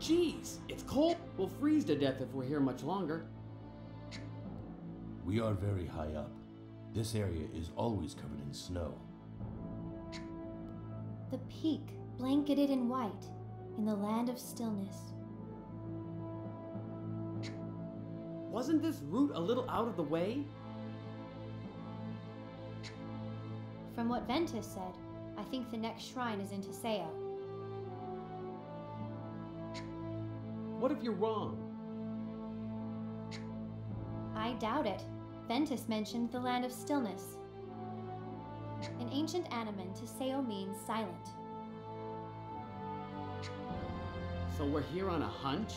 Jeez, it's cold. We'll freeze to death if we're here much longer. We are very high up. This area is always covered in snow. The peak, blanketed in white, in the land of stillness. Wasn't this route a little out of the way? From what Ventus said, I think the next shrine is in Teseo. What if you're wrong? I doubt it. Ventus mentioned the land of stillness. In ancient Animan, Teseo means silent. So we're here on a hunch?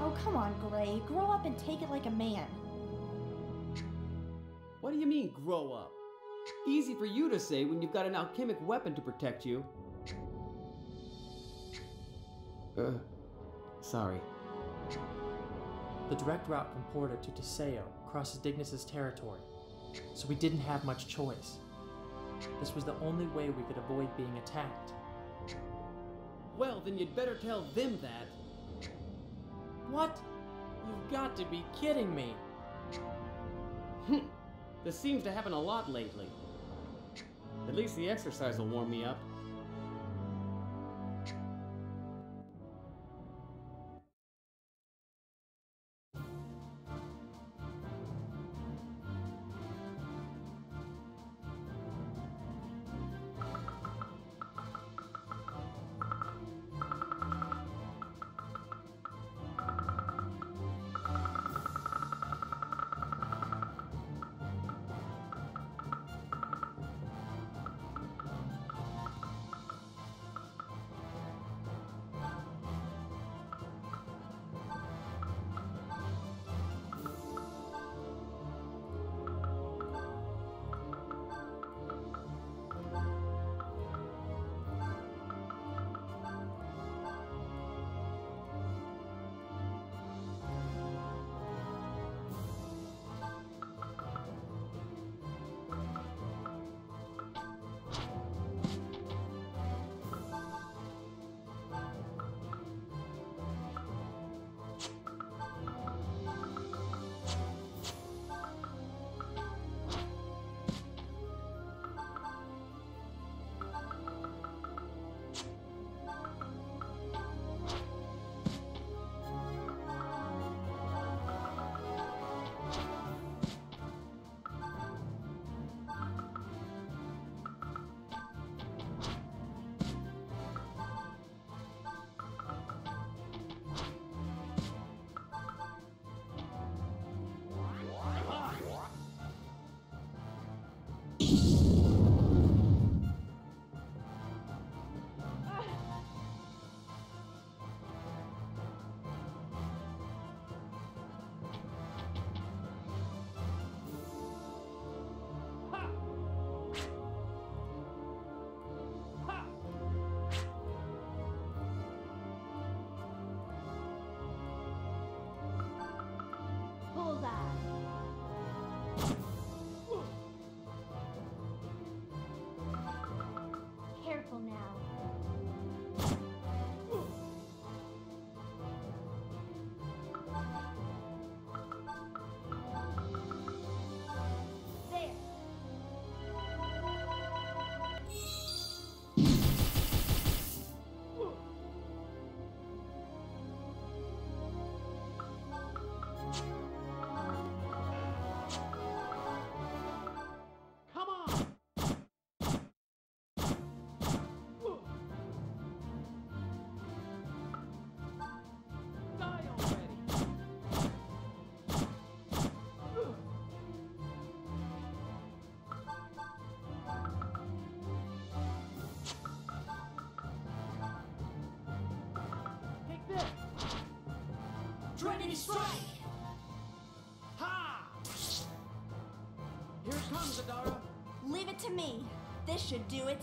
Oh, come on, Gray. Grow up and take it like a man. What do you mean, grow up? Easy for you to say when you've got an alchemic weapon to protect you. Uh, sorry. The direct route from Porta to Teseo crosses Dignus's territory, so we didn't have much choice. This was the only way we could avoid being attacked. Well, then you'd better tell them that. What? You've got to be kidding me! This seems to happen a lot lately. At least the exercise will warm me up. Trinity Strike! Ha! Here comes, Adara! Leave it to me. This should do it.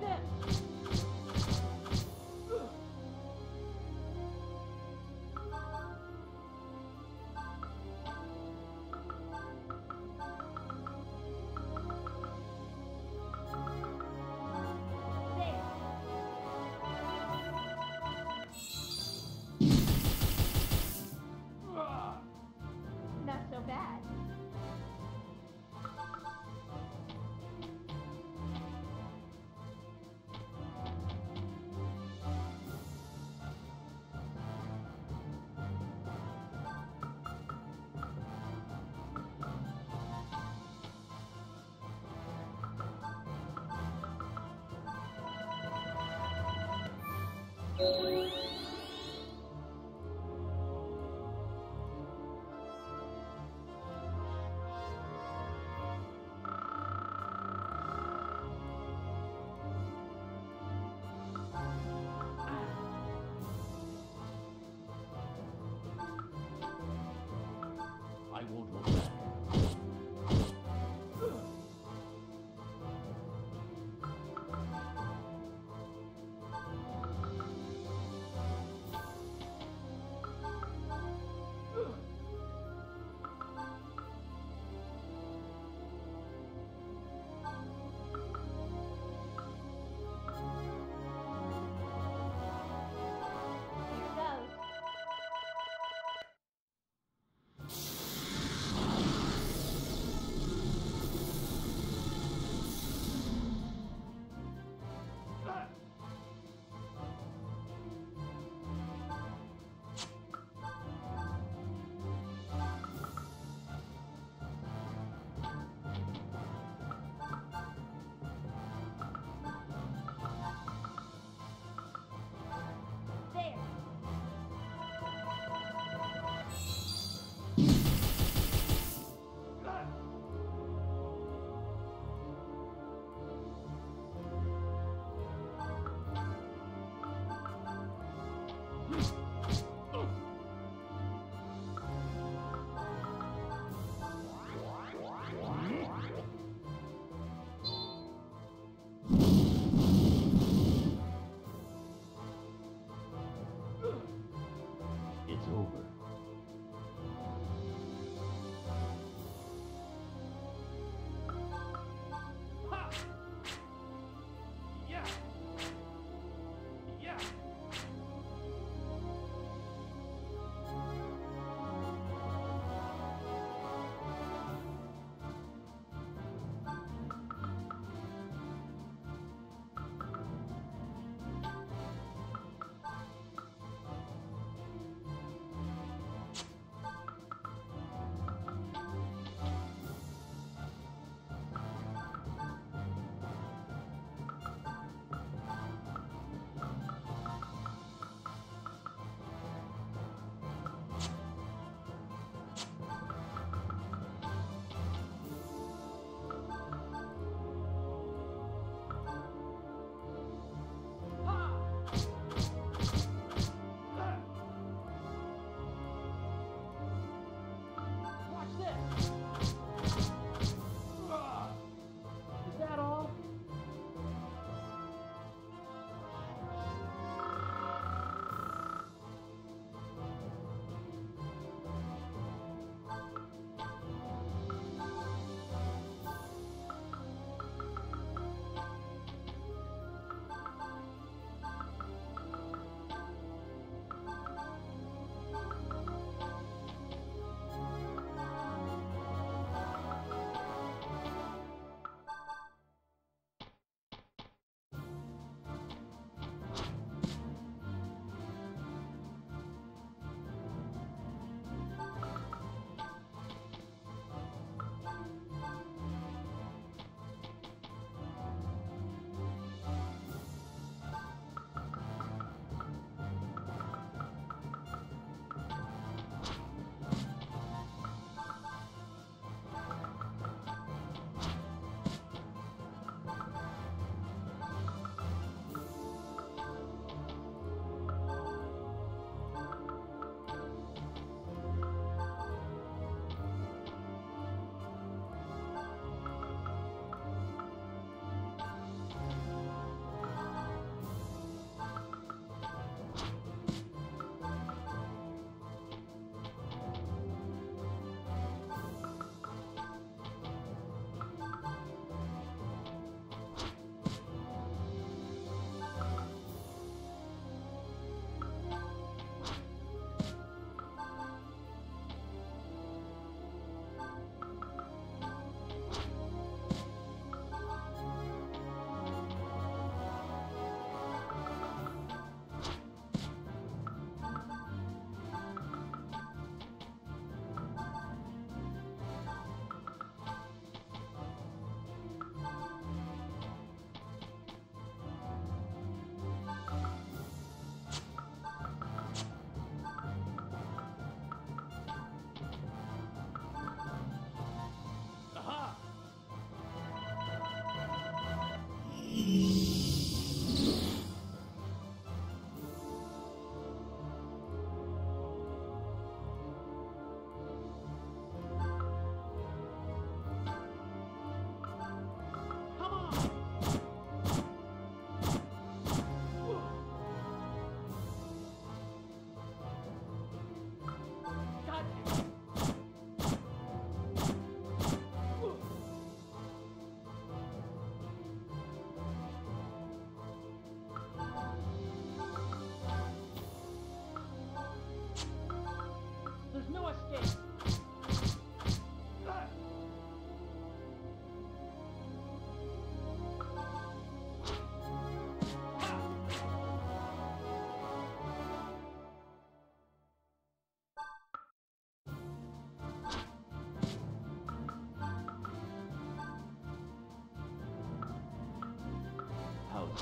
Take this! I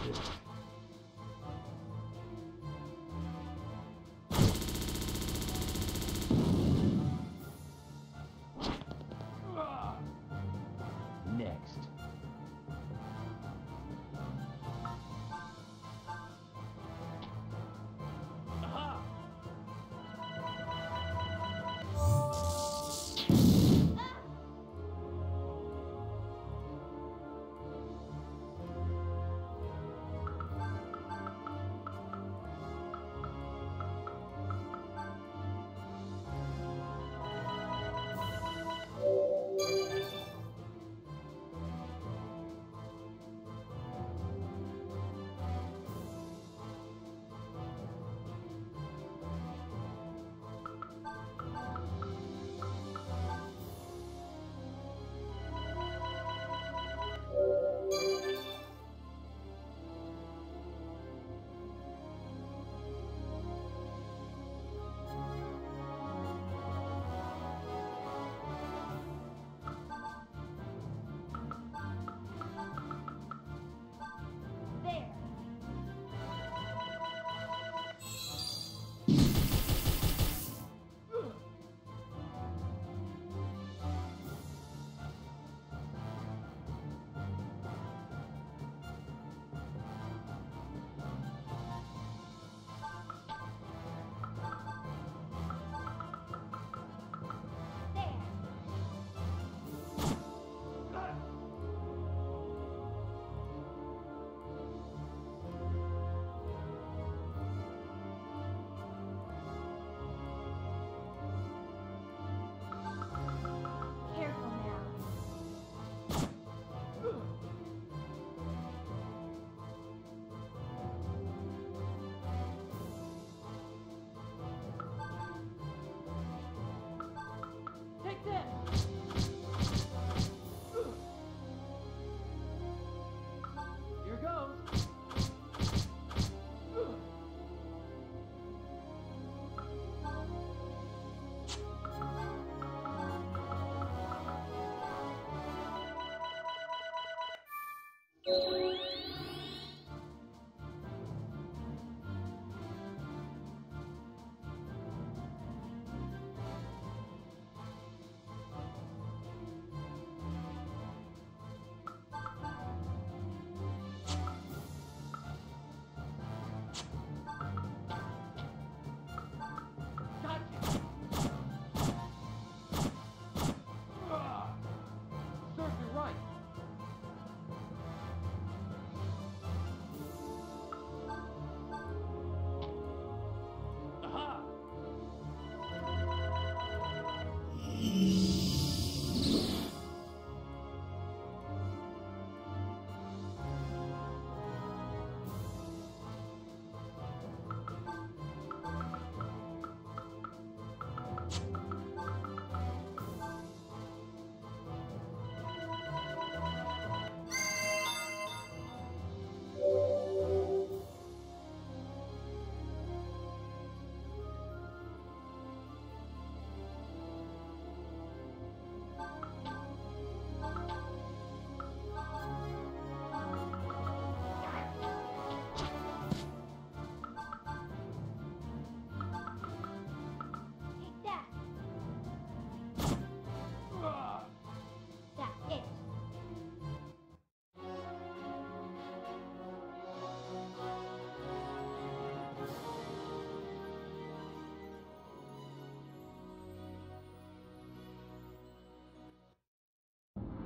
Next.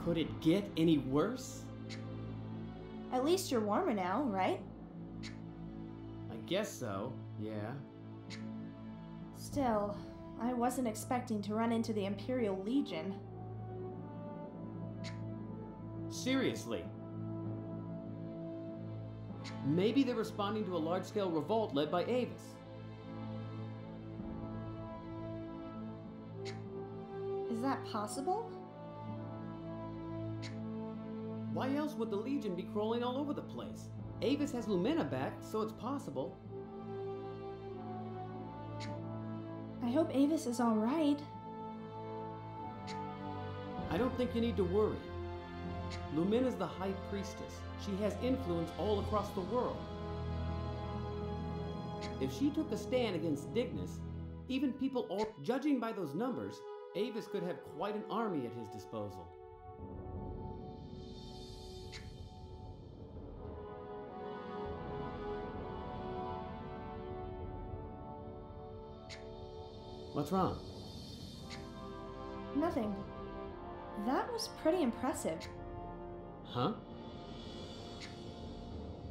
Could it get any worse? At least you're warmer now, right? I guess so, yeah. Still, I wasn't expecting to run into the Imperial Legion. Seriously. Maybe they're responding to a large scale revolt led by Avis. Is that possible? Why else would the Legion be crawling all over the place? Avis has Lumina back, so it's possible. I hope Avis is alright. I don't think you need to worry. Lumina's the High Priestess. She has influence all across the world. If she took a stand against Dignus, even people all judging by those numbers, Avis could have quite an army at his disposal. What's wrong? Nothing. That was pretty impressive. Huh?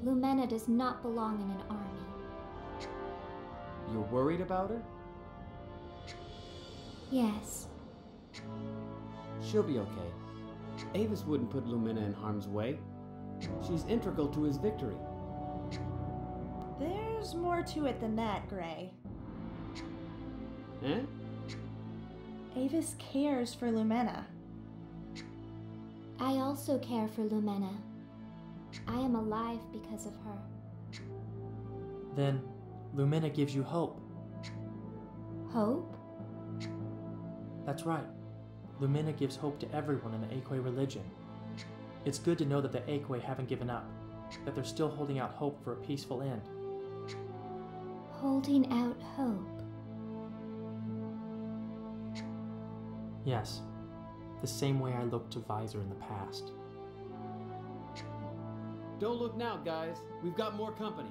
Lumina does not belong in an army. You're worried about her? Yes, She'll be okay. Avis wouldn't put Lumina in harm's way. She's integral to his victory. There's more to it than that, Gray. Eh? Avis cares for Lumina. I also care for Lumina. I am alive because of her. Then, Lumina gives you hope. Hope? That's right. Lumina gives hope to everyone in the Aquay religion. It's good to know that the Aquay haven't given up, that they're still holding out hope for a peaceful end. Holding out hope. Yes, the same way I looked to Visor in the past. Don't look now, guys. We've got more company.